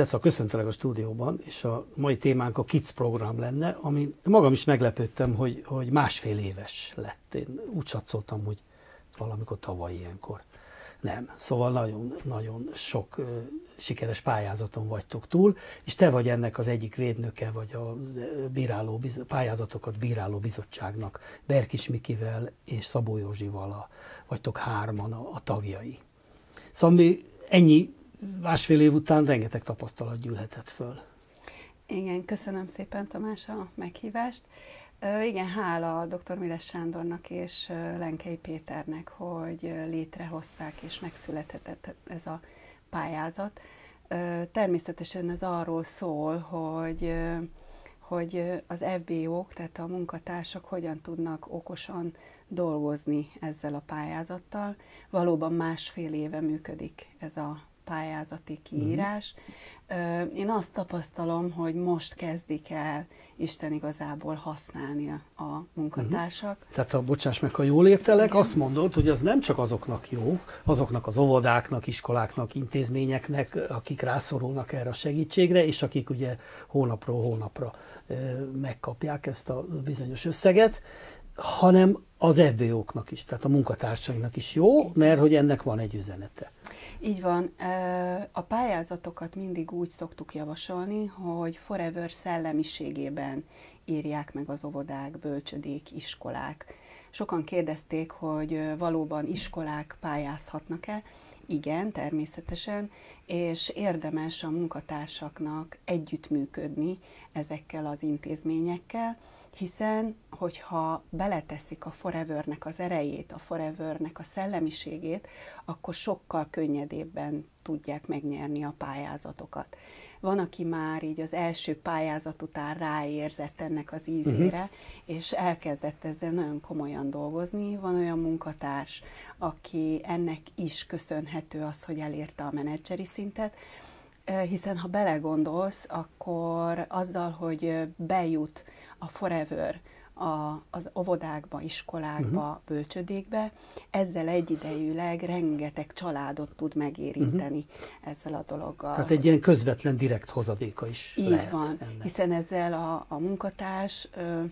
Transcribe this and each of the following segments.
Tesz, a köszöntelek a stúdióban, és a mai témánk a Kids program lenne, ami magam is meglepődtem, hogy, hogy másfél éves lett. Én úgy satszoltam, hogy valamikor tavaly ilyenkor. Nem. Szóval nagyon, nagyon sok uh, sikeres pályázaton vagytok túl, és te vagy ennek az egyik védnöke, vagy a bíráló, pályázatokat bíráló bizottságnak Berkis Mikivel és Szabó Józsival a, vagytok hárman a, a tagjai. Szóval mi ennyi másfél év után rengeteg tapasztalat gyűlhetett föl. Igen, köszönöm szépen Tamás a meghívást. Igen, hála a dr. Miles Sándornak és Lenkei Péternek, hogy létrehozták és megszülethetett ez a pályázat. Természetesen ez arról szól, hogy, hogy az FBO-k, tehát a munkatársak hogyan tudnak okosan dolgozni ezzel a pályázattal. Valóban másfél éve működik ez a pályázati kiírás. Uh-huh. Én azt tapasztalom, hogy most kezdik el Isten igazából használni a, a munkatársak. Uh-huh. Tehát, ha bocsáss meg, ha jól értelek, Igen. azt mondod, hogy az nem csak azoknak jó, azoknak az óvodáknak, iskoláknak, intézményeknek, akik rászorulnak erre a segítségre, és akik ugye hónapról hónapra megkapják ezt a bizonyos összeget, hanem az ebőjóknak is, tehát a munkatársainak is jó, mert hogy ennek van egy üzenete. Így van. A pályázatokat mindig úgy szoktuk javasolni, hogy forever szellemiségében írják meg az óvodák, bölcsödék, iskolák. Sokan kérdezték, hogy valóban iskolák pályázhatnak-e. Igen, természetesen, és érdemes a munkatársaknak együttműködni ezekkel az intézményekkel, hiszen hogyha beleteszik a Forevernek az erejét, a Forevernek a szellemiségét, akkor sokkal könnyedébben tudják megnyerni a pályázatokat. Van, aki már így az első pályázat után ráérzett ennek az ízére, uh-huh. és elkezdett ezzel nagyon komolyan dolgozni. Van olyan munkatárs, aki ennek is köszönhető az, hogy elérte a menedzseri szintet, hiszen ha belegondolsz, akkor azzal, hogy bejut a Forever a, az óvodákba, iskolákba, uh-huh. bölcsödékbe, ezzel egyidejűleg rengeteg családot tud megérinteni uh-huh. ezzel a dologgal. Tehát egy ilyen közvetlen direkt hozadéka is Így lehet van, ennek. hiszen ezzel a, a munkatárs ö,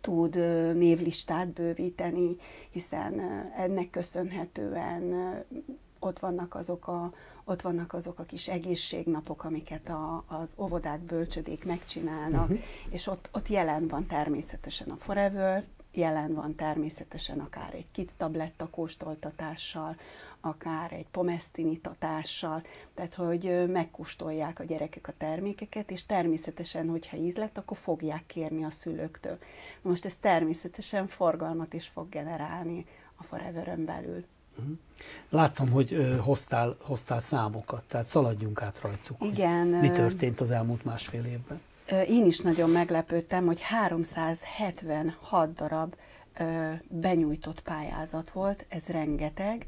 tud ö, névlistát bővíteni, hiszen ö, ennek köszönhetően ö, ott vannak azok a ott vannak azok a kis egészségnapok, amiket a, az óvodák, bölcsödék megcsinálnak, uh-huh. és ott, ott jelen van természetesen a Forever, jelen van természetesen akár egy kids tabletta kóstoltatással, akár egy pomesztinitatással, tehát hogy megkóstolják a gyerekek a termékeket, és természetesen, hogyha íz lett, akkor fogják kérni a szülőktől. Most ez természetesen forgalmat is fog generálni a Forever-ön belül. Láttam, hogy hoztál, hoztál számokat, tehát szaladjunk át rajtuk. Igen. Mi történt az elmúlt másfél évben? Én is nagyon meglepődtem, hogy 376 darab benyújtott pályázat volt, ez rengeteg.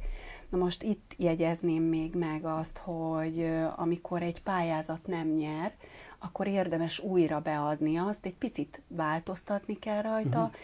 Na most itt jegyezném még meg azt, hogy amikor egy pályázat nem nyer, akkor érdemes újra beadni azt, egy picit változtatni kell rajta, uh-huh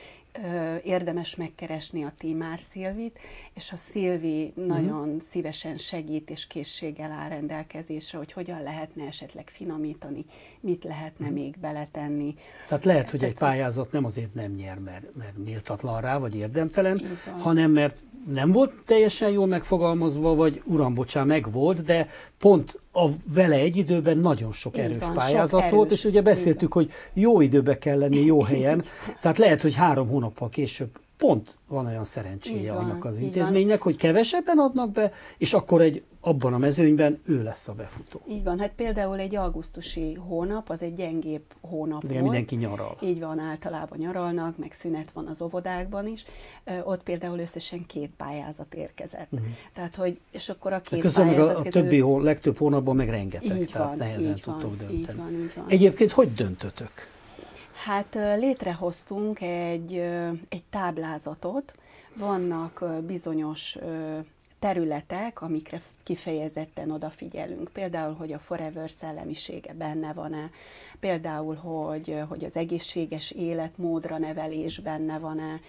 érdemes megkeresni a Tímár Szilvit, és a Szilvi uh-huh. nagyon szívesen segít és készséggel áll rendelkezésre, hogy hogyan lehetne esetleg finomítani, mit lehetne uh-huh. még beletenni. Tehát lehet, hogy Tehát, egy pályázat nem azért nem nyer, mert, mert méltatlan rá, vagy érdemtelen, hanem mert nem volt teljesen jól megfogalmazva, vagy uram, bocsán, meg volt, de pont a vele egy időben nagyon sok erős van, pályázat sok volt, erős, és ugye beszéltük, hogy jó időbe kell lenni, jó helyen, tehát lehet, hogy három hónappal később pont van olyan szerencséje van, annak az intézménynek, van. hogy kevesebben adnak be, és akkor egy abban a mezőnyben ő lesz a befutó. Így van, hát például egy augusztusi hónap, az egy gyengébb hónap Igen, volt. mindenki nyaral. Így van, általában nyaralnak, meg szünet van az óvodákban is. Ott például összesen két pályázat érkezett. Uh-huh. Tehát, hogy, és akkor a két Közben pályázat... a, a többi, hó, legtöbb hónapban meg rengeteg, így tehát van, nehezen így tudtok van, dönteni. Így van, így van. Egyébként hogy döntötök? Hát létrehoztunk egy, egy táblázatot, vannak bizonyos területek, amikre kifejezetten odafigyelünk. Például, hogy a forever szellemisége benne van-e, például, hogy, hogy az egészséges életmódra nevelés benne van-e,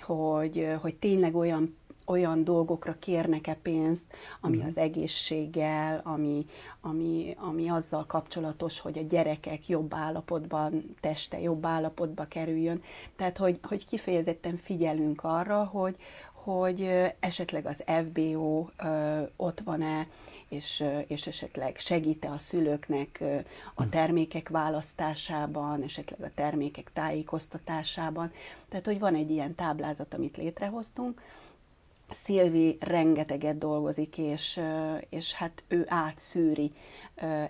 hogy, hogy tényleg olyan olyan dolgokra kérnek-e pénzt, ami uh-huh. az egészséggel, ami, ami, ami azzal kapcsolatos, hogy a gyerekek jobb állapotban, teste jobb állapotba kerüljön. Tehát, hogy, hogy kifejezetten figyelünk arra, hogy, hogy esetleg az FBO ott van-e, és, és esetleg segít-e a szülőknek a hm. termékek választásában, esetleg a termékek tájékoztatásában. Tehát, hogy van egy ilyen táblázat, amit létrehoztunk, Szilvi rengeteget dolgozik, és, és hát ő átszűri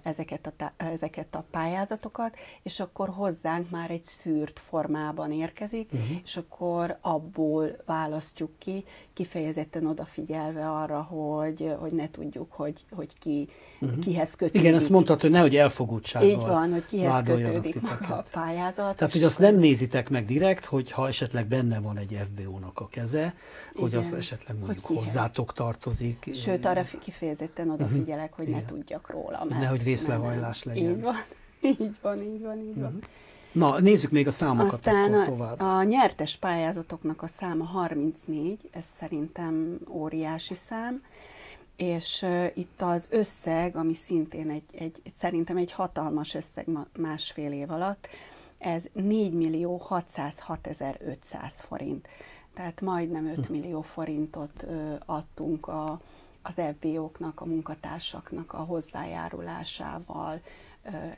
ezeket a, ezeket a pályázatokat, és akkor hozzánk már egy szűrt formában érkezik, uh-huh. és akkor abból választjuk ki, kifejezetten odafigyelve arra, hogy, hogy ne tudjuk, hogy, hogy ki, uh-huh. kihez kötődik. Igen, ezt mondtad, hogy nehogy elfogultsággal Így van, hogy kihez kötődik maga a pályázat. Tehát, hogy azt nem nézitek meg direkt, hogy ha esetleg benne van egy FBO-nak a keze, hogy Igen. az esetleg mondjuk hozzátok tartozik. Sőt, arra kifejezetten odafigyelek, uh-huh. hogy Igen. ne tudjak róla. Mert Nehogy részlehajlás legyen. Így van, így van, így van, így van. Uh-huh. Na, nézzük még a számokat Aztán akkor tovább. A, a nyertes pályázatoknak a száma 34, ez szerintem óriási szám, és uh, itt az összeg, ami szintén egy, egy, szerintem egy hatalmas összeg másfél év alatt, ez 4 millió 606 500 forint. Tehát majdnem 5 hm. millió forintot uh, adtunk a, az FBO-knak, a munkatársaknak a hozzájárulásával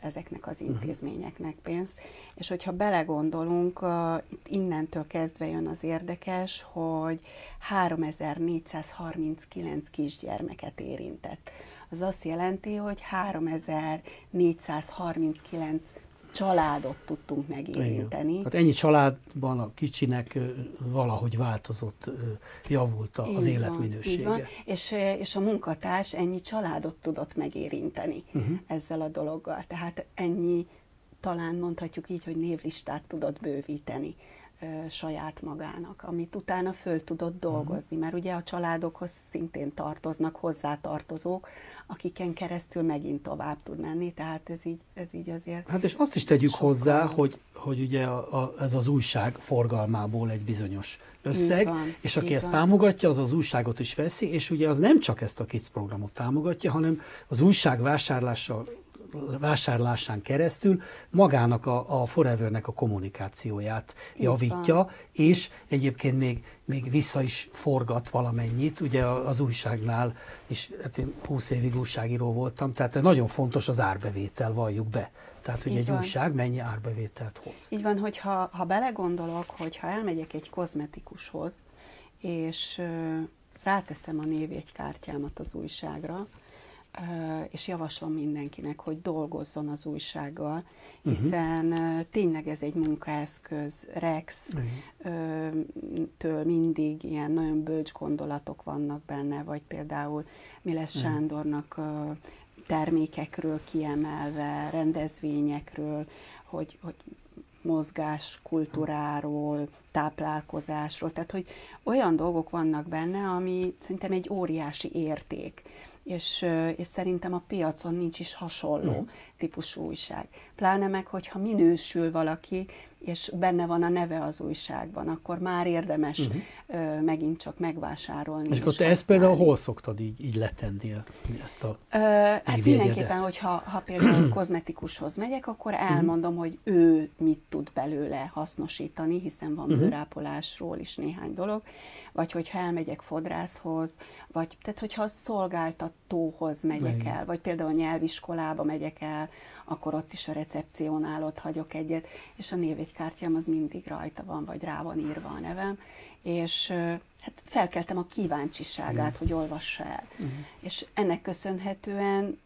ezeknek az mhm. intézményeknek pénzt. És hogyha belegondolunk, itt innentől kezdve jön az érdekes, hogy 3439 kisgyermeket érintett. Az azt jelenti, hogy 3439 családot tudtunk megérinteni. Igen. Hát ennyi családban a kicsinek valahogy változott, javult az így életminősége. Így van. És, és a munkatárs ennyi családot tudott megérinteni uh-huh. ezzel a dologgal. Tehát ennyi, talán mondhatjuk így, hogy névlistát tudott bővíteni saját magának, amit utána föl tudott dolgozni, uh-huh. mert ugye a családokhoz szintén tartoznak hozzátartozók, akiken keresztül megint tovább tud menni, tehát ez így, ez így azért... Hát és azt is tegyük sokkal... hozzá, hogy, hogy ugye a, a, ez az újság forgalmából egy bizonyos összeg, van, és aki ezt van. támogatja, az az újságot is veszi, és ugye az nem csak ezt a KICS programot támogatja, hanem az újság vásárlással vásárlásán keresztül magának a, a Forevernek a kommunikációját Így javítja, van. és egyébként még, még vissza is forgat valamennyit, ugye az újságnál, és hát én 20 évig újságíró voltam, tehát nagyon fontos az árbevétel, valljuk be. Tehát, hogy Így egy van. újság mennyi árbevételt hoz. Így van, hogyha ha belegondolok, hogy ha elmegyek egy kozmetikushoz, és ráteszem a névjegykártyámat az újságra, és javaslom mindenkinek, hogy dolgozzon az újsággal, mhm. hiszen uh-huh. tényleg ez egy munkaeszköz, Rex uh-huh. től mindig ilyen nagyon bölcs gondolatok vannak benne, vagy például Miles uh-huh. Sándornak termékekről kiemelve, rendezvényekről, hogy, hogy mozgás kultúráról, táplálkozásról, tehát hogy olyan dolgok vannak benne, ami szerintem egy óriási érték és, és szerintem a piacon nincs is hasonló mm. típusú újság. Pláne meg, hogyha minősül valaki, és benne van a neve az újságban, akkor már érdemes uh-huh. megint csak megvásárolni. És, és akkor te ezt például hol szoktad így, így letenni ezt a uh, Hát mindenképpen, hogyha ha például kozmetikushoz megyek, akkor mhm. elmondom, uh-huh. hogy ő mit tud belőle hasznosítani, hiszen van uh-huh. Bőrápolásról is néhány dolog, vagy hogyha elmegyek fodrászhoz, vagy tehát hogyha a szolgáltatóhoz megyek Igen. el, vagy például a nyelviskolába megyek el, akkor ott is a recepciónál ott hagyok egyet, és a névjegykártyám az mindig rajta van, vagy rá van írva a nevem, és hát felkeltem a kíváncsiságát, hogy olvassa el. Uh-huh. És ennek köszönhetően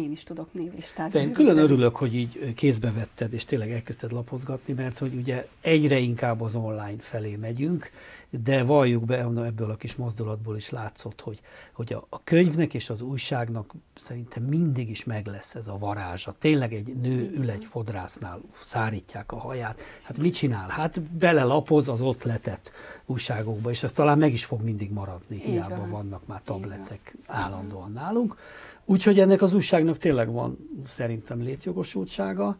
én is tudok névlistát. Én külön örülök, hogy így kézbe vetted, és tényleg elkezdted lapozgatni, mert hogy ugye egyre inkább az online felé megyünk, de valljuk be, ebből a kis mozdulatból is látszott, hogy, hogy a, a könyvnek és az újságnak szerintem mindig is meg lesz ez a varázsa. Tényleg egy nő ül egy fodrásznál, szárítják a haját, hát mit csinál? Hát belelapoz az ott letett újságokba, és ez talán meg is fog mindig maradni, hiába Igen. vannak már tabletek Igen. állandóan nálunk. Úgyhogy ennek az újságnak tényleg van szerintem létjogosultsága,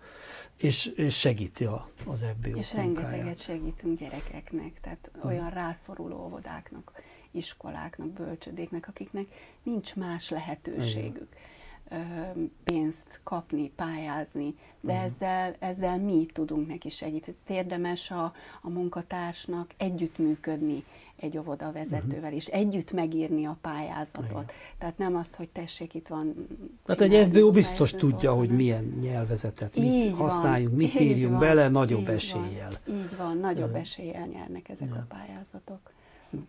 és, és segíti a, az FBO És munkáját. rengeteget segítünk gyerekeknek, tehát hmm. olyan rászoruló óvodáknak iskoláknak, bölcsödéknek, akiknek nincs más lehetőségük pénzt kapni, pályázni, de uh-huh. ezzel, ezzel mi tudunk neki segíteni. Érdemes a, a munkatársnak együttműködni egy óvoda vezetővel, uh-huh. és együtt megírni a pályázatot. Igen. Tehát nem az, hogy tessék, itt van... Tehát egy FBO biztos tudja, hogy milyen nyelvezetet mit használjunk, mit írjunk van, bele, nagyobb eséllyel. Van, így van, nagyobb uh-huh. eséllyel nyernek ezek ja. a pályázatok.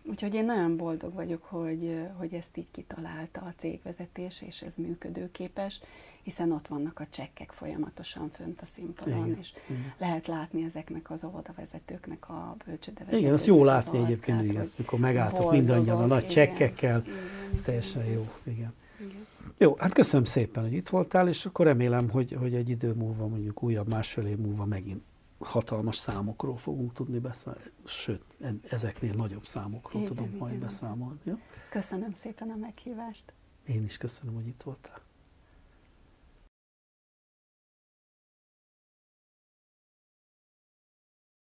Úgyhogy én nagyon boldog vagyok, hogy, hogy ezt így kitalálta a cégvezetés, és ez működőképes, hiszen ott vannak a csekkek folyamatosan fönt a színpadon, Igen. és Igen. lehet látni ezeknek az óvodavezetőknek, a bölcsödevezetőknek. Igen, azt jó látni az egyébként, arcát, igen, mikor megálltok mindannyian a nagy igen, csekkekkel, igen, teljesen igen. jó. Igen. Igen. Jó, hát köszönöm szépen, hogy itt voltál, és akkor remélem, hogy, hogy egy idő múlva, mondjuk újabb másfél év múlva megint hatalmas számokról fogunk tudni beszámolni, sőt, ezeknél nagyobb számokról igen, tudunk igen. majd beszámolni. Ja? Köszönöm szépen a meghívást. Én is köszönöm, hogy itt voltál.